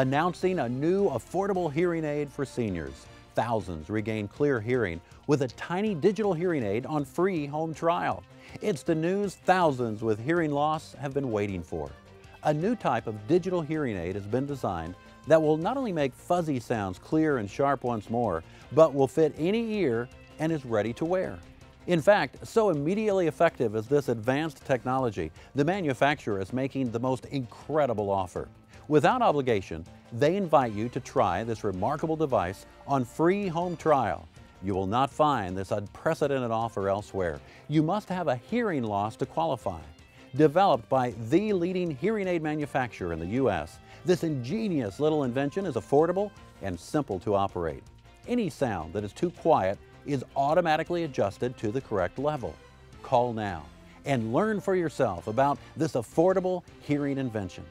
announcing a new affordable hearing aid for seniors. Thousands regain clear hearing with a tiny digital hearing aid on free home trial. It's the news thousands with hearing loss have been waiting for. A new type of digital hearing aid has been designed that will not only make fuzzy sounds clear and sharp once more, but will fit any ear and is ready to wear. In fact, so immediately effective is this advanced technology, the manufacturer is making the most incredible offer. Without obligation, they invite you to try this remarkable device on free home trial. You will not find this unprecedented offer elsewhere. You must have a hearing loss to qualify. Developed by the leading hearing aid manufacturer in the U.S., this ingenious little invention is affordable and simple to operate. Any sound that is too quiet is automatically adjusted to the correct level. Call now and learn for yourself about this affordable hearing invention.